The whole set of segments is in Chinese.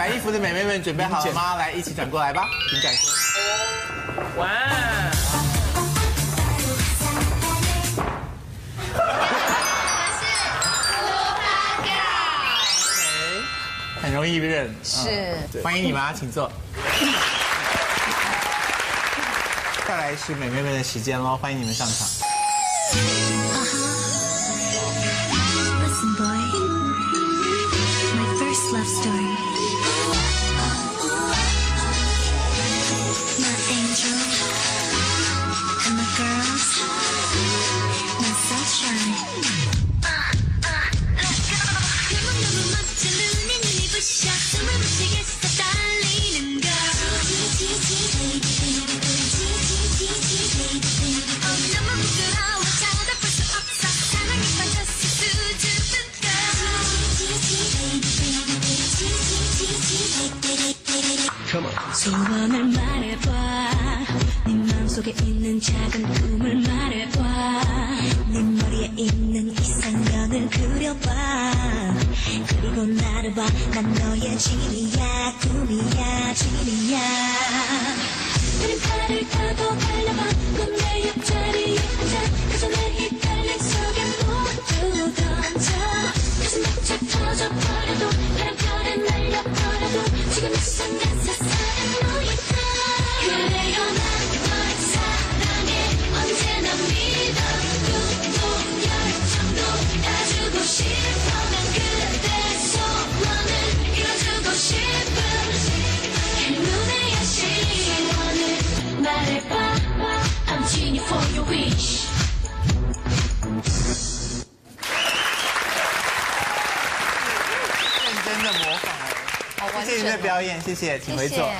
白衣服的美眉们准备好了吗？来，一起转过来吧，请掌声。哇！很容易认，是嗯欢迎你们啊，请坐。再来是美眉们的时间喽，欢迎你们上场。 소원을 말해봐. 네 마음속에 있는 작은 꿈을 말해봐. 네 머리에 있는 이상형을 그려봐. 그리고 나를 봐난 너의 진이야. 꿈이야. 진이야. 그린 팔을 타고 달려봐. 넌내 옆자리에 앉아. 그저 내 휘달린 속에 모두 던져. 가슴 벅차 터져버려도 바람결에 날려버려도 지금 이 순간 认真的模仿哎，谢谢你的表演，谢谢，请回座。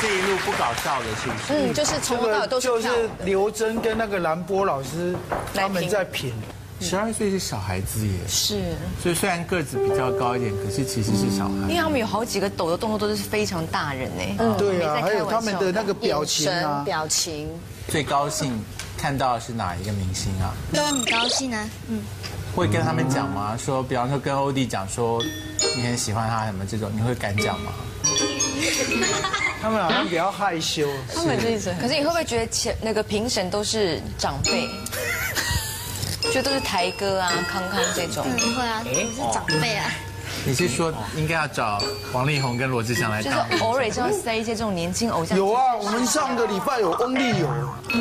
这一路不搞笑的，是不是？嗯，就是从头到尾都是就是刘真跟那个兰波老师他们在品，十二岁是小孩子耶，是，所以虽然个子比较高一点，可是其实是小孩。因为他们有好几个抖的动作都是非常大人呢。嗯。对啊，还有他们的那个表情啊，表情。最高兴看到的是哪一个明星啊？都很高兴啊，嗯，会跟他们讲吗？说，比方说跟欧弟讲说你很喜欢他什么这种，你会敢讲吗？他们好像比较害羞。他们这一层。可是你会不会觉得前那个评审都是长辈？就都是台哥啊、康康这种。不会啊，你是长辈啊，你是说应该要找王力宏跟罗志祥来就是？偶尔就要塞一些这种年轻偶像。有啊，我们上个礼拜有翁立友，